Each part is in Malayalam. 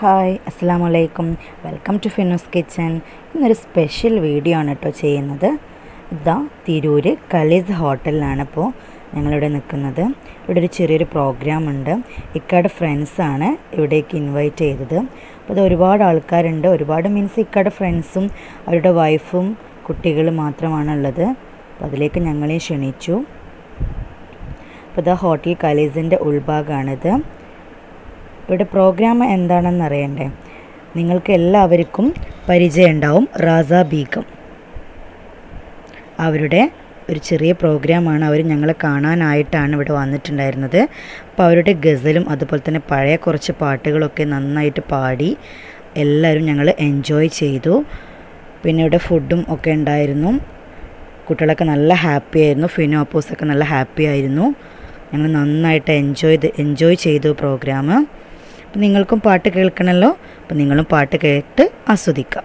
ഹായ് അസ്സാം വലൈക്കും വെൽക്കം ടു ഫിനോസ് കിച്ചൻ. ഇന്നൊരു സ്പെഷ്യൽ വീഡിയോ ആണ് കേട്ടോ ചെയ്യുന്നത്. ഇതാ തിരൂര് കലീസ് ഹോട്ടലിലാണ് ഇപ്പോൾ ഞങ്ങളിവിടെ നിൽക്കുന്നത്. ഇവിടെ ഒരു ചെറിയൊരു പ്രോഗ്രാം ഉണ്ട്. ഇക്കാട് ഫ്രണ്ട്സാണ് ഇവിടേക്ക് ഇൻവൈറ്റ് ചെയ്തത്. അപ്പോൾ അത് ഒരുപാട് ആൾക്കാരുണ്ട്. ഒരുപാട് മീൻസ് ഇക്കാട് ഫ്രണ്ട്സും അവരുടെ വൈഫും കുട്ടികളും മാത്രമാണുള്ളത് അപ്പോൾ അതിലേക്ക് ഞങ്ങളെ ക്ഷണിച്ചു. അപ്പോൾ ഇതാ ഹോട്ടൽ കലീസിന്റെ ഉൾഭാഗമാണിത് ഇവിടെ പ്രോഗ്രാം എന്താണെന്ന് അറിയണ്ടേ? നിങ്ങൾക്ക് എല്ലാവർക്കും പരിചയം ഉണ്ടാവും റാസ ബീഗം. അവരുടെ ഒരു ചെറിയ പ്രോഗ്രാമാണ് അവർ ഞങ്ങളെ കാണാനായിട്ടാണ് ഇവിടെ വന്നിട്ടുണ്ടായിരുന്നത്. അപ്പോൾ അവരുടെ ഗസലും അതുപോലെ തന്നെ പഴയ കുറച്ച് പാട്ടുകളൊക്കെ നന്നായിട്ട് പാടി എല്ലാവരും ഞങ്ങൾ എൻജോയ് ചെയ്തു. പിന്നെ ഇവിടെ ഫുഡും ഒക്കെ ഉണ്ടായിരുന്നു. കുട്ടികളൊക്കെ നല്ല ഹാപ്പി ആയിരുന്നു. ഫിനോ അപ്പോസൊക്കെ നല്ല ഹാപ്പി ആയിരുന്നു. ഞങ്ങൾ നന്നായിട്ട് എൻജോയ് എൻജോയ് ചെയ്തു പ്രോഗ്രാം അപ്പം നിങ്ങൾക്കും പാട്ട് കേൾക്കണമല്ലോ അപ്പം നിങ്ങളും പാട്ട് കേട്ട് ആസ്വദിക്കാം.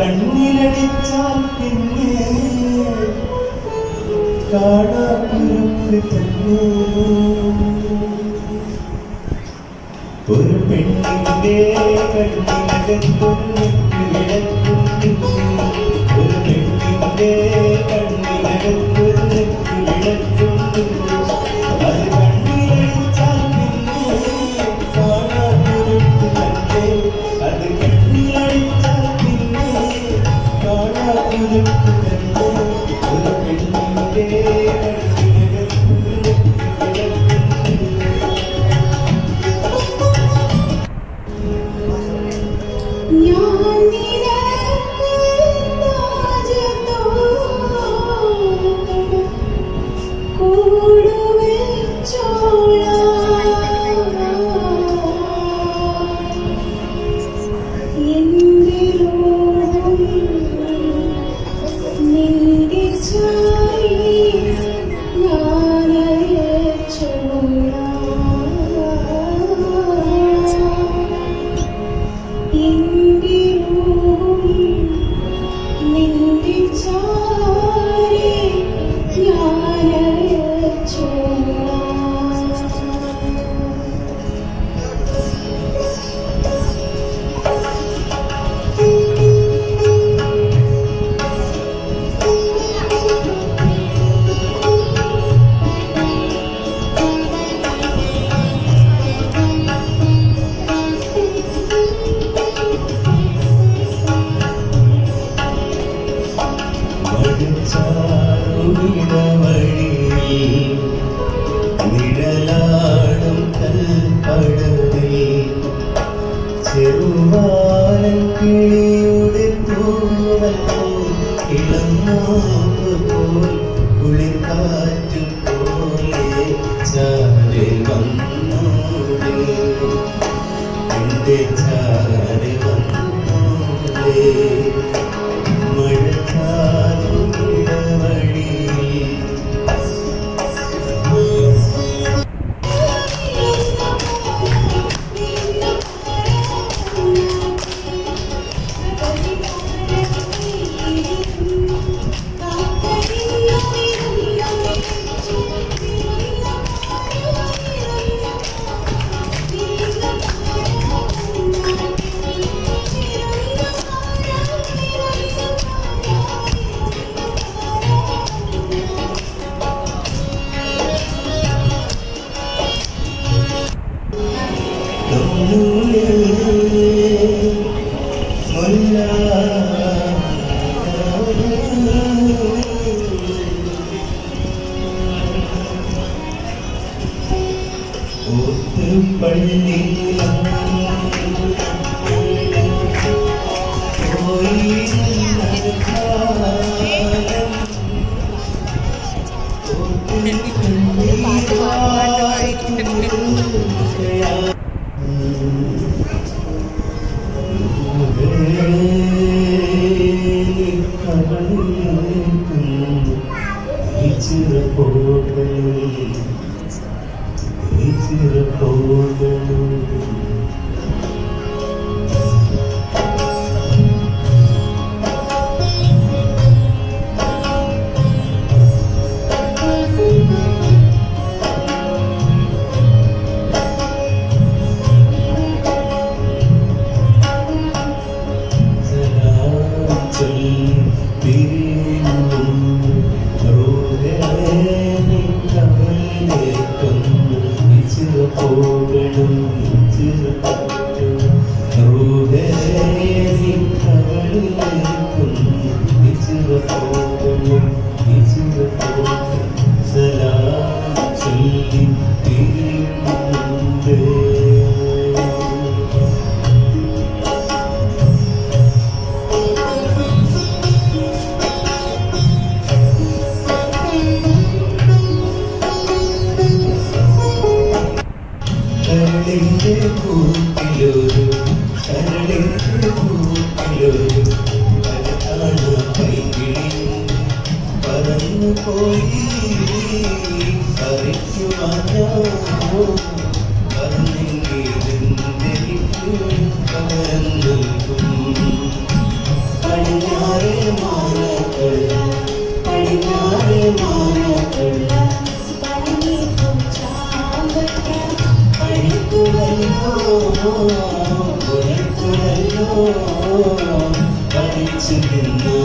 കണ്ണിലടിച്ചാൽ പിന്നെ കാണാപ്പുറത്ത് തന്നെ. ഒരു പെണ്ണിന്റെ കണ്ണിനകത്തൊരു വിളക്കും ഒരു പെണ്ണിന്റെ കണ്ണിനകത്തൊരു വിളക്കും കിളിയുടെ തൂവൽ ഇളങ്ങാവ് പോൽ കുളിർക്കാറ്റ് പോലെ ചാരി വന്നോളേ. എന്റെ ചാരി വന്നോളേ. पढ़ लिया chân tiếng aquele tempo. Oh, oh, oh, oh,